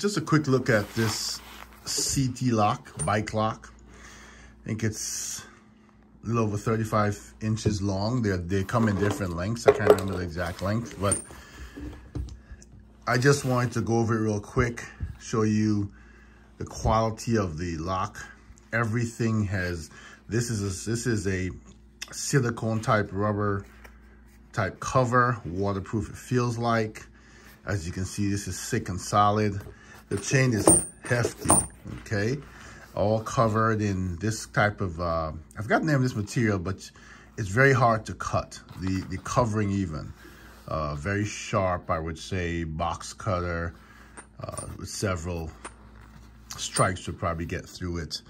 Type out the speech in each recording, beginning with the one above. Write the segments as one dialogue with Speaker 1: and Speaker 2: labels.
Speaker 1: just a quick look at this Seatylock, bike lock. I think it's a little over 35 inches long. They they come in different lengths. I can't remember the exact length, but I just wanted to go over it real quick, show you the quality of the lock. Everything has, this is a, this is a silicone type rubber type cover, waterproof it feels like. As you can see, this is thick and solid. The chain is hefty, okay? All covered in this type of, uh, I forgot the name of this material, but it's very hard to cut, the, the covering even. Uh, very sharp, I would say, box cutter uh, with several strikes to probably get through it.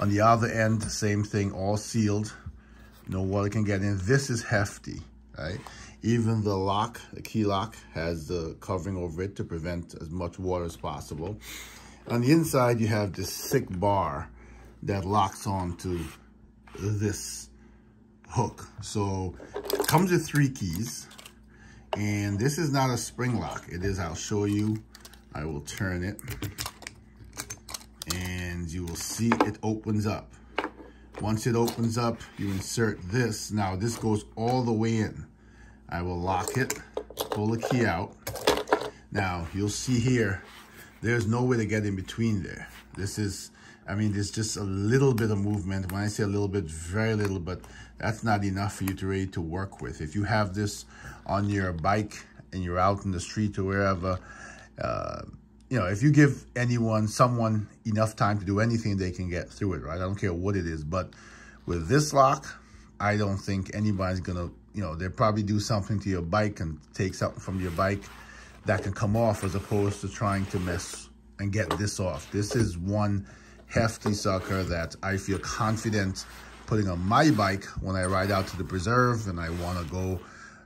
Speaker 1: On the other end, same thing, all sealed. No water can get in. This is hefty, right? Even the lock, the key lock, has the covering over it to prevent as much water as possible. On the inside, you have this thick bar that locks onto this hook. So it comes with three keys. And this is not a spring lock. It is, I'll show you. I will turn it. And you will see it opens up. Once it opens up, you insert this. Now, this goes all the way in. I will lock it, pull the key out. Now, you'll see here, there's no way to get in between there. This is, I mean, there's just a little bit of movement. When I say a little bit, very little, but that's not enough for you to ready to work with. If you have this on your bike and you're out in the street or wherever, uh, you know, if you give anyone, someone enough time to do anything, they can get through it, right? I don't care what it is. But with this lock, I don't think anybody's going to you know, they'll probably do something to your bike and take something from your bike that can come off as opposed to trying to mess and get this off. This is one hefty sucker that I feel confident putting on my bike when I ride out to the preserve and I want to go,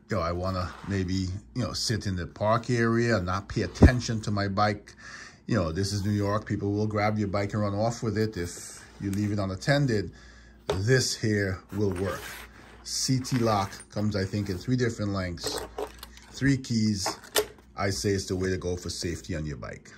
Speaker 1: you know, I want to maybe, you know, sit in the park area and not pay attention to my bike. You know, this is New York. People will grab your bike and run off with it if you leave it unattended. This here will work. Seatylock comes, I think, in three different lengths, three keys. I say it's the way to go for safety on your bike.